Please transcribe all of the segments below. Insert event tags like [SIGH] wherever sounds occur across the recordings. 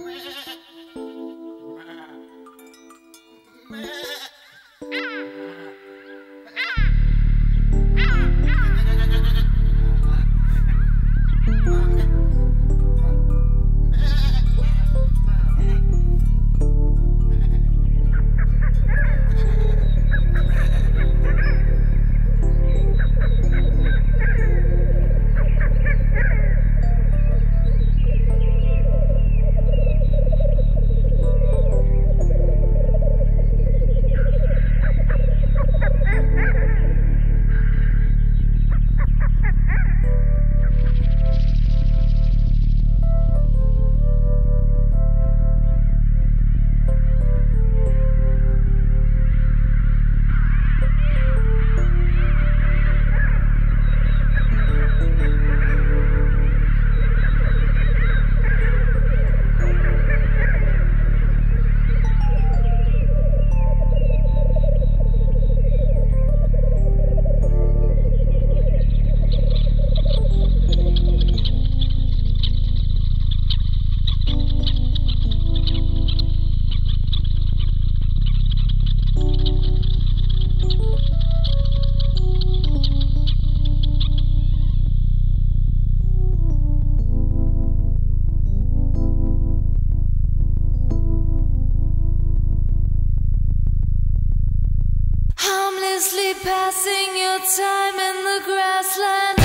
Mm-hmm. [LAUGHS] Thank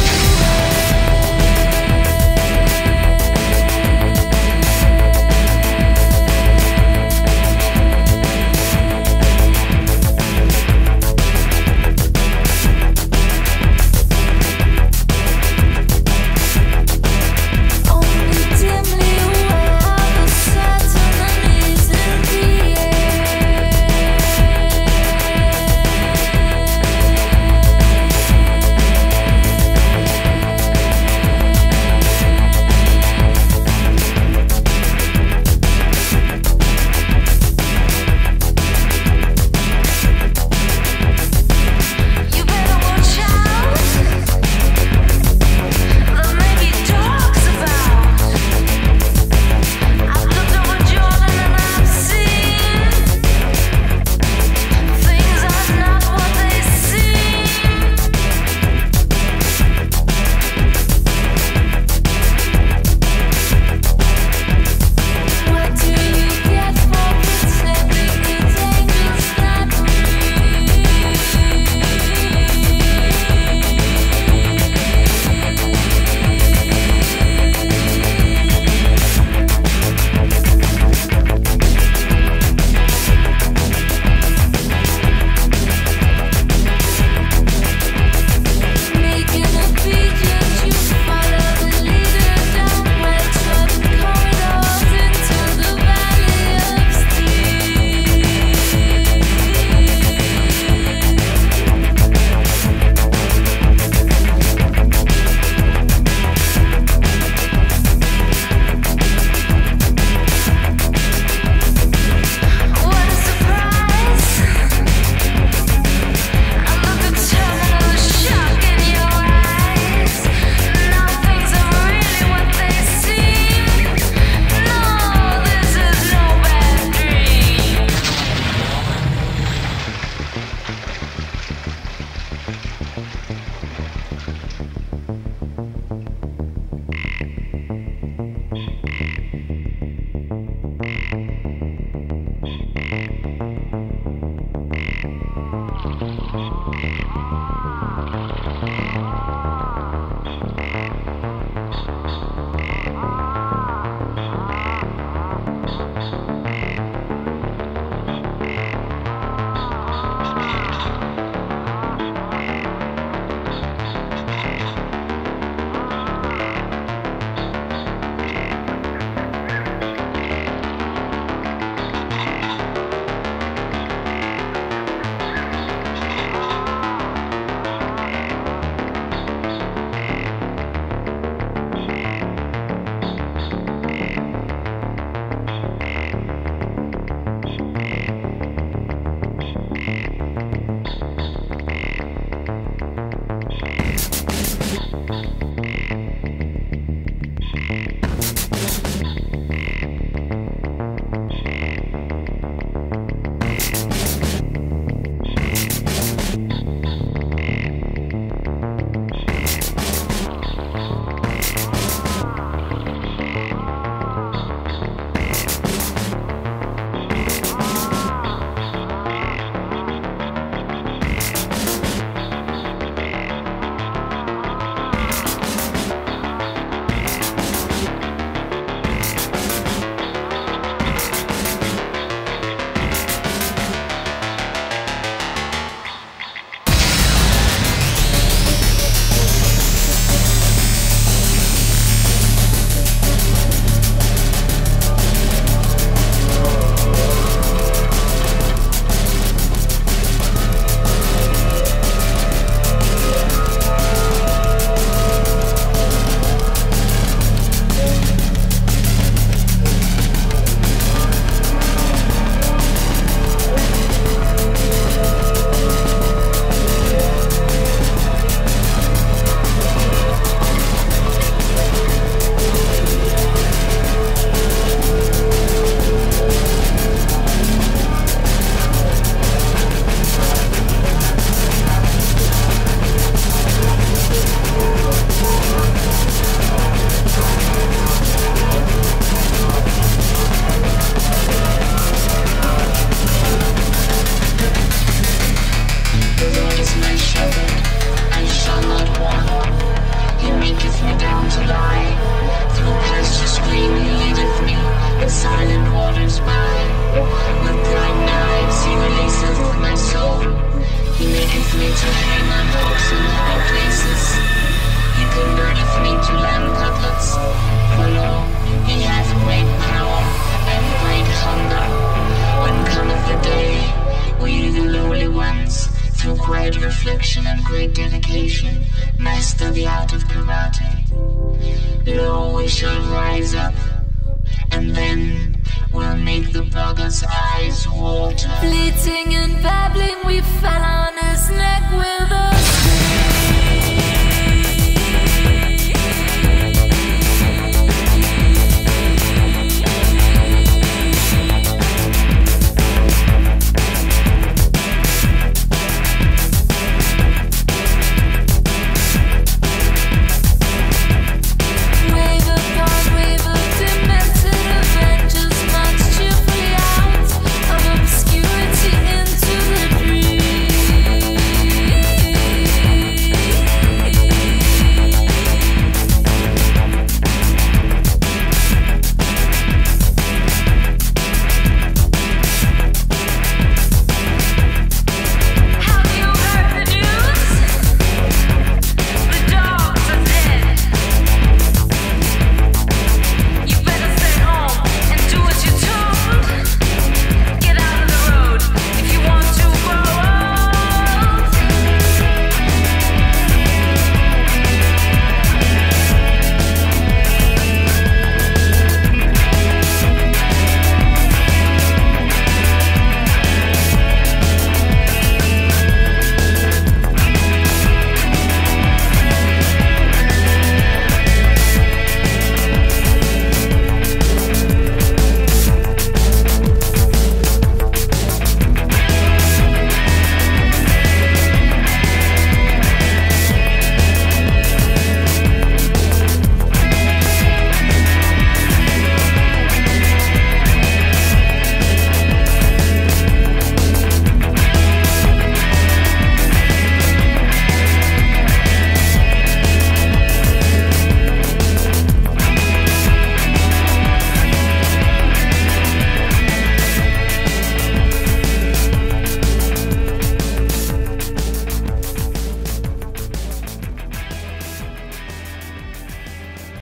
great dedication, master the art of karate. No, we shall rise up, and then we'll make the bugger's eyes water. Bleating and babbling, we fell on his neck with a